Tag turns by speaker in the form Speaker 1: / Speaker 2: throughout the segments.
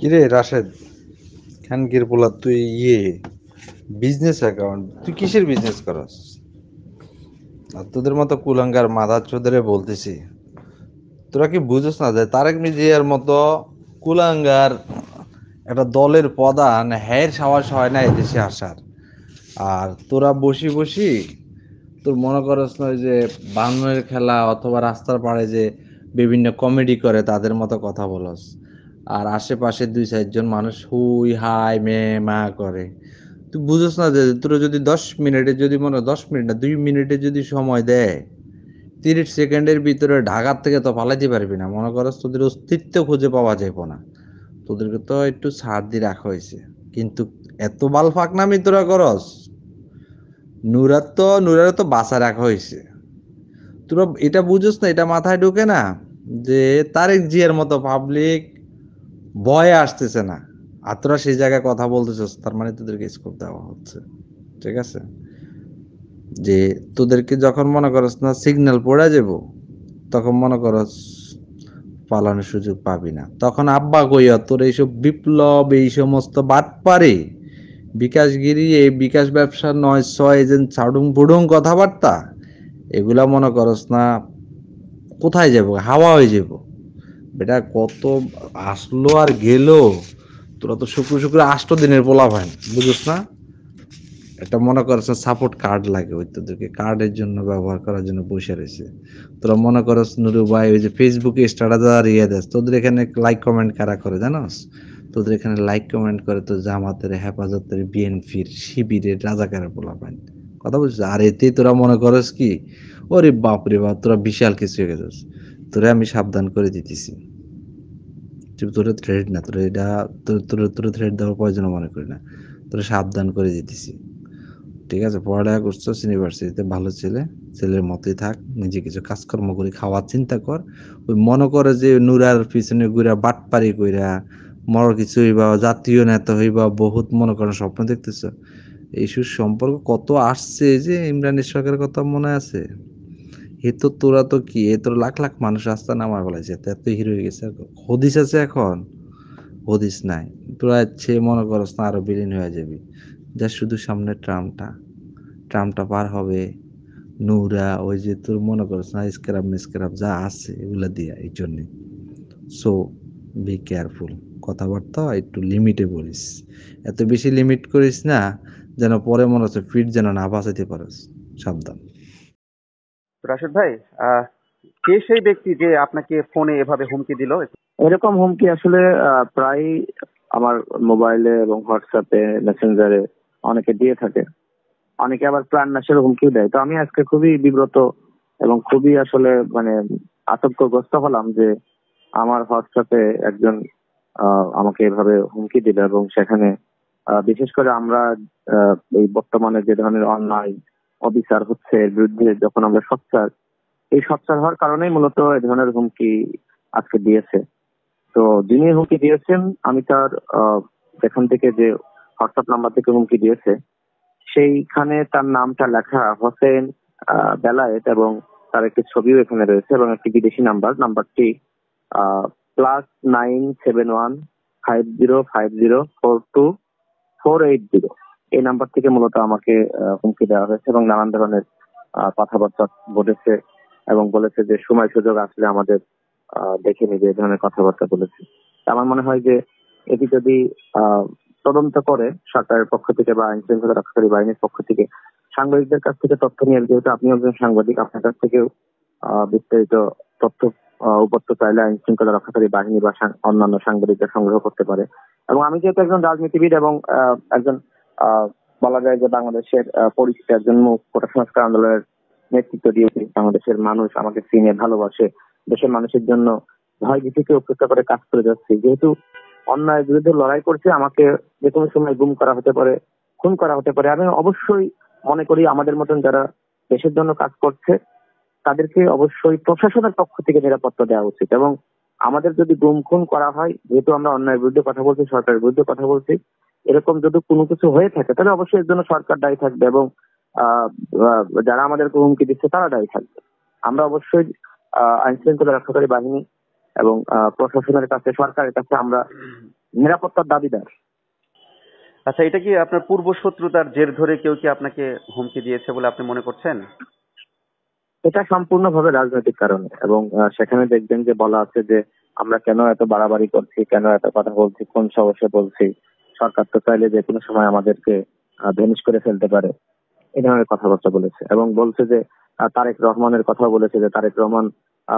Speaker 1: কিরে রাশেদ খানকির পোলা, তুই ইয়ে বিজনেস অ্যাকাউন্ট তুই কিসের বিজনেস করস? আর তোদের মতো কুলাঙ্গার মাথা চোদরে বলতেছি, তোরা কি বুঝোস না যে তারেক মিজিয়ার মতো কুলাঙ্গার একটা দলের প্রধান হ্যার সাহস হয় না এদেশে আসার? আর তোরা বসি বসি তোর মনে করস না যে বাংলার খেলা অথবা রাস্তার পাড়ে যে বিভিন্ন কমেডি করে তাদের মতো কথা বলস? আর আশেপাশে দুই চারজন মানুষ হুই, হাই, মে, মা করে। তুই বুঝোস না যে তোর যদি দশ মিনিটে যদি মনে দশ মিনিট না, দুই মিনিটে যদি সময় দেয়, তিরিশ সেকেন্ডের ভিতরে ঢাকার থেকে তো পালাইতে পারবি না। মনে করস তোদের অস্তিত্ব খুঁজে পাওয়া যাইব না। তোদেরকে তো একটু ছাড় দিয়ে রাখা হয়েছে। কিন্তু এত বাল ফাঁক নামি তোরা করস, নুরার তো নুরার তো বাসা রাখা হয়েছে। তোরা এটা বুঝোস না, এটা মাথায় ঢুকে না যে তারেক জিয়ার মতো পাবলিক ভয়ে আসতেছে না। আর তোরা সেই জায়গায় কথা বলতেছিস, তার মানে তোদেরকে স্কোপ দেওয়া হচ্ছে। ঠিক আছে? যে তোদেরকে যখন মনে করস না সিগন্যাল পড়ে যাব, তখন মনে করস পালানোর সুযোগ পাবি না। তখন আব্বা কইয়া তোর এইসব বিপ্লব এই সমস্ত বাদ পারে। বিকাশগিরি, এই বিকাশ ব্যবসা নয়, ছয় এজেন্ট ছাড়ুং ফুডুং কথাবার্তা, এগুলা মনে করস না কোথায় যাব, হাওয়া হয়ে যাব। বেটা কত আসলো আর গেল? তোরা তো শুক্র শুক্র আষ্ট দিনের পোলা ভাই, বুঝিস না? একটা মনে করছ সাপোর্ট কার্ড লাগে ওই তোদেরকে কার্ডের জন্য ব্যবহার করার জন্য বসে রয়েছে। তোরা মনে করস নুরু ভাই ওই যে ফেসবুকে স্ট্যাটাস আর ইয়ে দেস তোদের এখানে লাইক কমেন্ট কারা করে জানোস? তোদের এখানে লাইক কমেন্ট করে তো জামাতের হেফাজতের বিএনপির শিবিরের রাজাকারের পোলা পান কথা বলছিস? আর এতে তোরা মনে করস কি? ওরে বাপরে বাপ, তোরা বিশাল কিছু হয়ে গেছিস। তোরে আমি সাবধান করে দিতেছি। তোরে থ্রেড না, তোরে এটা, তোর, তোরে থ্রেড দেওয়ার প্রয়োজন মনে করি না, তোরে সাবধান করে দিতেছি। ঠিক আছে, পড়ালেখা করছ ইউনিভার্সিটিতে ভালো ছেলে, ছেলের মতোই থাক, নিজে কিছু কাজকর্ম করে, খাওয়ার চিন্তা কর, ওই মনে করে যে নুরার পিছনে ঘুরা বাটপারি কইরা মর কিছু হইবা, জাতীয় নেতা হইবা, বহুত মনে করেন স্বপ্ন দেখতেছ। এই সম্পর্ক কত আসছে যে ইমরানের সরকারের কথা মনে আছে? এ তোরা তো কি? এ তোর লাখ লাখ মানুষ আসতে রাস্তা নামায় বলেছে। এত হিরো হয়ে গেছে হদিস আছে এখন? হদিস নাই। তোরা সে মনে করস না আরও বিলীন হয়ে যাবি। যা শুধু সামনে ট্রামটা। ট্রামটা পার হবে। নৌরা, ওই যে তোর মনে করস না স্ক্রাব মিসক্রাব যা আছে এগুলা দিয়া এই জন্যে। সো বি কেয়ারফুল কথাবার্তা একটু লিমিটে বলিস। এত বেশি লিমিট করিস না, যেন পরে মনে হচ্ছে ফিট যেন না বাঁচাতে পারস। সাবধান।
Speaker 2: রাশেদ ভাই কে সেই ব্যক্তি যে আপনাকে ফোনে এভাবে হুমকি দিল?
Speaker 3: এরকম হুমকি আসলে প্রায় আমার মোবাইলে এবং হোয়াটসঅ্যাপে, মেসেঞ্জারে অনেকে দিয়ে থাকে। অনেকে আবার প্রাণ নাশের হুমকিও দেয়। তো আমি আজকে খুবই বিব্রত এবং খুবই আসলে মানে আতঙ্কগ্রস্ত হলাম যে আমার হোয়াটসঅ্যাপে একজন আমাকে এভাবে হুমকি দিল এবং সেখানে বিশেষ করে আমরা এই বর্তমানে যে ধরনের অন্যায় অবিচার হচ্ছে, এর বিরুদ্ধে যখন আমরা সচ্চার, এই সচ্চার হওয়ার কারণে মূলত এই ধরনের হুমকি আজকে দিয়েছে। তো যিনি হুমকি দিয়েছেন, আমি তার এখান থেকে যে হোয়াটসঅ্যাপ নাম্বার থেকে হুমকি দিয়েছে, সেইখানে তার নামটা লেখা হোসেন বেলায়েত এবং তার একটি ছবিও এখানে রয়েছে এবং একটি বিদেশি নাম্বার। নাম্বারটি plus nine seven one five zero five zero four two four eight zero এই নাম্বার থেকে মূলত আমাকে হুমকি দেওয়া হয়েছে এবং নানান ধরনের কথাবার্তা বলেছে এবং বলেছে যে সময় সুযোগ আসলে আমাদের দেখে নিবে, এই ধরনের কথাবার্তা বলেছে। আমার মনে হয় যে এটি যদি তদন্ত করে সরকারের পক্ষ থেকে বা আইন শৃঙ্খলা রক্ষাকারী বাহিনীর পক্ষ থেকে, সাংবাদিকদের কাছ থেকে তথ্য নিয়ে, যেহেতু আপনি একজন সাংবাদিক, আপনার কাছ থেকেও বিস্তারিত তথ্য উপত্য চাইলে আইন শৃঙ্খলা রক্ষাকারী বাহিনী বা অন্যান্য সাংবাদিকরা সংগ্রহ করতে পারে। এবং আমি যেহেতু একজন রাজনীতিবিদ এবং একজন বলা যায় যে বাংলাদেশের পরিচিত একজন মুখ কোটা সংস্কার আন্দোলনের নেতৃত্ব দিয়েছি। বাংলাদেশের মানুষ আমাকে চিনে, ভালোবাসে। দেশের মানুষের জন্য ভয় ভীতিকে উপেক্ষা করে কাজ করে যাচ্ছে। যেহেতু অন্যায়ের বিরুদ্ধে লড়াই করছে, আমাকে যে কোনো সময় গুম করা হতে পারে, খুন করা হতে পারে। আমি অবশ্যই মনে করি আমাদের মতন যারা দেশের জন্য কাজ করছে, তাদেরকে অবশ্যই প্রশাসনের পক্ষ থেকে নিরাপত্তা দেওয়া উচিত। এবং আমাদের যদি গুম খুন করা হয়, যেহেতু আমরা অন্যায়ের বিরুদ্ধে কথা বলছি, সরকারের বিরুদ্ধে কথা বলছি এরকম যদি কোনো কিছু হয়ে থাকে তাহলে অবশ্যই এর জন্য সরকার দায়ী থাকবে এবং যারা আমাদেরকে হুমকি দিচ্ছে তারা দায়ী থাকবে। আমরা অবশ্যই আইন শৃঙ্খলা রক্ষাকারী বাহিনী এবং প্রশাসনের কাছে সরকারের কাছে আমরা নিরাপত্তার দাবিদার।
Speaker 2: আচ্ছা এটা কি আপনার পূর্ব শত্রুতার জের ধরে কেউ কি আপনাকে হুমকি দিয়েছে বলে আপনি মনে করছেন?
Speaker 3: এটা সম্পূর্ণভাবে রাজনৈতিক কারণে এবং সেখানে দেখবেন যে বলা আছে যে আমরা কেন এত বাড়াবাড়ি করছি কেন এত কথা বলছি কোন সমস্যা বলছি সরকার তো চাইলে যে কোনো সময় আমাদেরকে ভেনিশ করে ফেলতে পারে। এই ধরনের কথাবার্তা বলেছে এবং বলছে যে তারেক রহমানের কথা বলেছে যে তারেক রহমান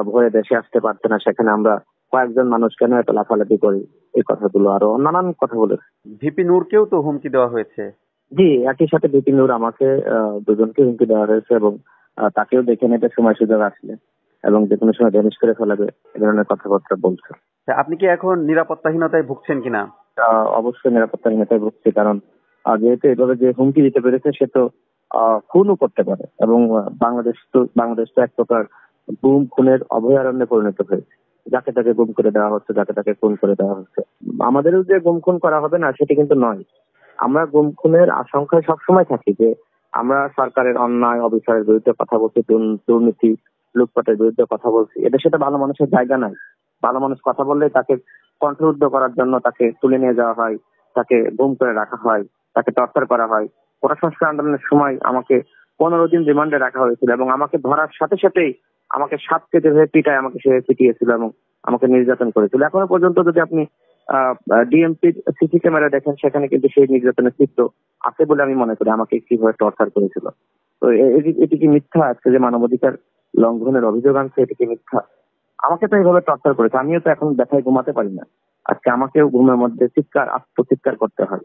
Speaker 3: ভয়ে দেশে আসতে পারছে না। সেখানে আমরা কয়েকজন মানুষ কেন এত লাফালাফি করি? এই কথাগুলো আরও নানান কথা বলেছে।
Speaker 2: ভিপি নূরকেও তো হুমকি দেওয়া হয়েছে।
Speaker 3: জি একই সাথে বিপিনুর আমাকে আহ, দুজনকে হুমকি দেওয়া হয়েছে এবং তাকেও দেখে নিতে সময় সুযোগ আসলে। এবং যে কোনো সময় ভ্যানিশ করে ফেলাবে এ ধরনের কথাবার্তা বলছে।
Speaker 2: আপনি কি এখন নিরাপত্তাহীনতায় ভুগছেন কিনা?
Speaker 3: অবশ্যই নিরাপত্তাহীনতায় ভুগছি কারণ যেহেতু এভাবে যে হুমকি দিতে পেরেছে সে তো খুনও করতে পারে এবং বাংলাদেশ তো বাংলাদেশ তো এক প্রকার গুম খুনের অভয়ারণ্যে পরিণত হয়েছে। যাকে তাকে গুম করে দেওয়া হচ্ছে যাকে তাকে খুন করে দেওয়া হচ্ছে। আমাদেরও যে গুম খুন করা হবে না সেটি কিন্তু নয়। আমরা গুম খুনের আশঙ্কায় সবসময় থাকি যে আমরা সরকারের অন্যায় অবিচারের বিরুদ্ধে কথা বলছি দুর্ন- দুর্নীতি লুটপাটের বিরুদ্ধে কথা বলছি। এটা সেটা ভালো মানুষের জায়গা নাই। ভালো মানুষ কথা বললে তাকে কণ্ঠরুদ্ধ করার জন্য তাকে তুলে নিয়ে যাওয়া হয়, তাকে গুম করে রাখা হয়, তাকে টর্চার করা হয়। কোটা সংস্কার আন্দোলনের সময় আমাকে পনেরো দিন রিমান্ডে রাখা হয়েছিল এবং আমাকে ধরার সাথে সাথেই আমাকে সাত কেটে হয়ে পিটায় আমাকে সে পিটিয়েছিল এবং আমাকে নির্যাতন করেছিল। এখনও পর্যন্ত যদি আপনি ডিএমপি সিসি ক্যামেরা দেখেন, সেখানে কিন্তু সেই নির্যাতনের চিত্র আছে বলে আমি মনে করি। আমাকে কীভাবে টর্চার করেছিল। তো এটি কি মিথ্যা? আজকে যে মানবাধিকার লঙ্ঘনের অভিযোগ আনছে এটি কি মিথ্যা। আমাকে তো এইভাবে টর্চার করেছে। আমিও তো এখন ব্যথায় ঘুমাতে পারি না। আজকে আমাকেও ঘুমের মধ্যে চিৎকার আত্মচিৎকার করতে হয়।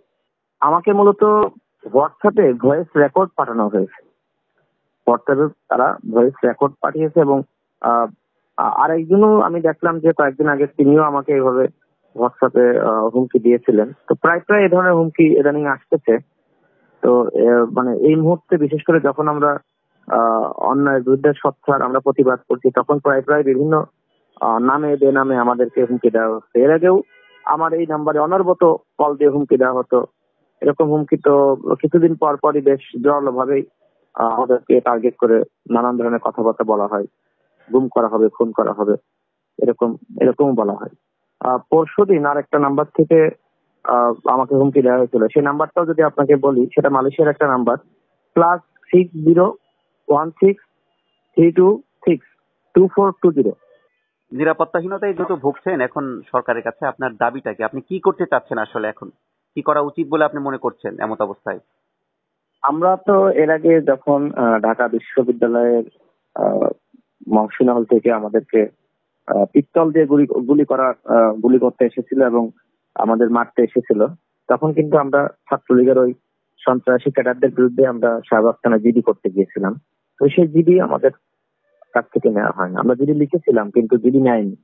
Speaker 3: আমাকে মূলত হোয়াটসঅ্যাপে ভয়েস রেকর্ড পাঠানো হয়েছে। হোয়াটসঅ্যাপে তারা ভয়েস রেকর্ড পাঠিয়েছে এবং আহ, আ- আরেকজনও আমি দেখলাম যে কয়েকদিন আগে তিনিও আমাকে এইভাবে হোয়াটসঅ্যাপে হুমকি দিয়েছিলেন। তো প্রায় প্রায় এই ধরনের হুমকি ইদানিং আসতেছে। তো মানে এই মুহূর্তে বিশেষ করে যখন আমরা অন্যায়ের বিরুদ্ধে সচ্ছার আমরা প্রতিবাদ করছি। তখন প্রায় প্রায় বিভিন্ন নামে বেনামে আমাদেরকে হুমকি দেওয়া হচ্ছে। এর আগেও আমার এই নাম্বারে অনর্বত কল দিয়ে হুমকি দেওয়া হতো। এরকম হুমকি তো কিছুদিন পর পরই বেশ জোরালো ভাবেই আমাদেরকে টার্গেট করে নানান ধরনের কথাবার্তা বলা হয়। গুম করা হবে, খুন করা হবে, এরকম এরকম বলা হয়। পরশু দিন আর একটা নাম্বার থেকে আমাকে হুমকি দেওয়া হয়েছিল। সেই নাম্বারটাও যদি আপনাকে বলি, সেটা মালয়েশিয়ার একটা number plus six zero one six three two six two four two zero
Speaker 2: নিরাপত্তাহীনতায় যত ভুগছেন এখন সরকারের কাছে আপনার দাবিটা কি? আপনি কি করতে চাচ্ছেন আসলে এখন? কি করা উচিত বলে আপনি মনে করছেন এমত অবস্থায়?
Speaker 3: আমরা তো এর আগে যখন ঢাকা বিশ্ববিদ্যালয়ের মহসিনা হল থেকে আমাদেরকে পিস্তল দিয়ে গুলি গুলি করা গুলি করতে এসেছিল এবং আমাদের মারতে এসেছিল। তখন কিন্তু আমরা ছাত্রলীগের ওই সন্ত্রাসী ক্যাডারদের বিরুদ্ধে আমরা শাহবাগ থানা জিডি করতে গিয়েছিলাম। তো সেই জিডি আমাদের কাছ থেকে নেওয়া হয় না। আমরা জিডি লিখেছিলাম, কিন্তু জিডি নেয়নি।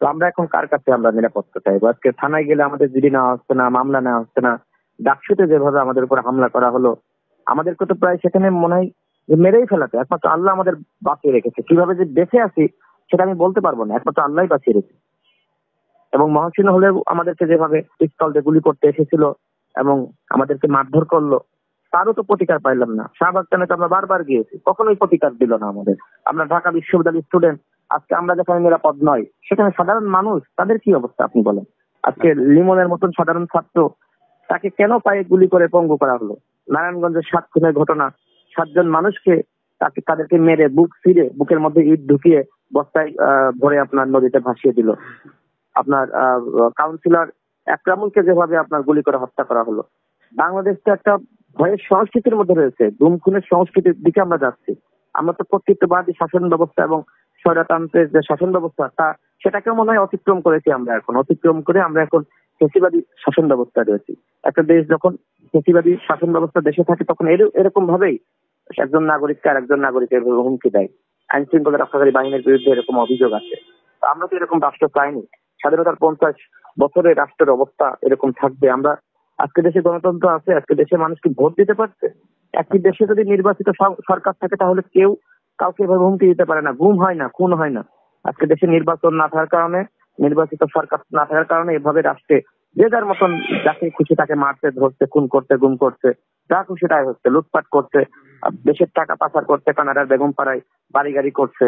Speaker 3: তো আমরা এখন কার কাছে আমরা নিরাপত্তা চাইব? আজকে থানায় গেলে আমাদের জিডি নেওয়া হচ্ছে না, মামলা নেওয়া হচ্ছে না। ডাকসুতে যেভাবে আমাদের উপর হামলা করা হলো, আমাদেরকে তো প্রায় সেখানে মনে হয় মেরেই ফেলাতে। একমাত্র আল্লাহ আমাদের বাঁচিয়ে রেখেছে। কীভাবে যে বেঁচে আছি সেটা আমি বলতে পারব না। একমাত্র আল্লাহই বাঁচিয়ে রেখেছে। এবং মহাসিন হলেও আমাদেরকে যেভাবে পিস্তল দিয়ে গুলি করতে এসেছিল এবং আমাদেরকে মারধর করল তারও তো প্রতিকার পাইলাম না। শাহবাগ তো আমরা বারবার গিয়েছি? কখনোই প্রতিকার দিল না আমাদের। আমরা ঢাকা বিশ্ববিদ্যালয়ের স্টুডেন্ট আজকে আমরা যেখানে নিরাপদ নয়, সেখানে সাধারণ মানুষ, তাদের কি অবস্থা আপনি বলেন? আজকে লিমনের মতন সাধারণ ছাত্র, তাকে কেন পায়ে গুলি করে পঙ্গু করা হলো? নারায়ণগঞ্জের সাত খুনের ঘটনা, সাতজন মানুষকে তাকে, তাদেরকে মেরে বুক ছিঁড়ে, বুকের মধ্যে ইট ঢুকিয়ে বস্তায় ভরে আপনার নদীতে ভাসিয়ে দিল। আপনার কাউন্সিলর একরামুলকে যেভাবে আপনার গুলি করে হত্যা করা হলো। বাংলাদেশ তো একটা ভয়ের সংস্কৃতির মধ্যে রয়েছে গুম খুনের সংস্কৃতির দিকে আমরা যাচ্ছি। আমরা তো কর্তৃত্ববাদী শাসন ব্যবস্থা এবং স্বৈরতন্ত্রের যে শাসন ব্যবস্থা, তা সেটাকে মনে হয় অতিক্রম করেছি আমরা এখন। অতিক্রম করে আমরা এখন ফেসিবাদী শাসন ব্যবস্থা রয়েছি। একটা দেশ যখন ফেসিবাদী শাসন ব্যবস্থা দেশে থাকে, তখন এর- এরকম ভাবেই একজন নাগরিককে আর একজন নাগরিক এভাবে হুমকি দেয়। আইন শৃঙ্খলা রক্ষাকারী বাহিনীর বিরুদ্ধে এরকম অভিযোগ আছে। আমরা তো এরকম রাষ্ট্র চাইনি। স্বাধীনতার পঞ্চাশ বছরের রাষ্ট্রের অবস্থা এরকম থাকবে। আমরা আজকে দেশে গণতন্ত্র আছে, আজকে দেশে মানুষ কি ভোট দিতে পারছে? একটি দেশে যদি নির্বাচিত সরকার থাকে তাহলে কেউ কাউকে এভাবে হুমকি দিতে পারে না। গুম হয় না, খুন হয় না। আজকে দেশে নির্বাচন না থাকার কারণে, নির্বাচিত সরকার না থাকার কারণে এভাবে রাষ্ট্রে যে যার মতন যাকে খুশি তাকে মারতে ধরছে খুন করতে, গুম করছে যা খুশি তাই হচ্ছে। লুটপাট করছে দেশের টাকা পাচার করছে কানাডার বেগম পাড়ায় বাড়ি গাড়ি করছে।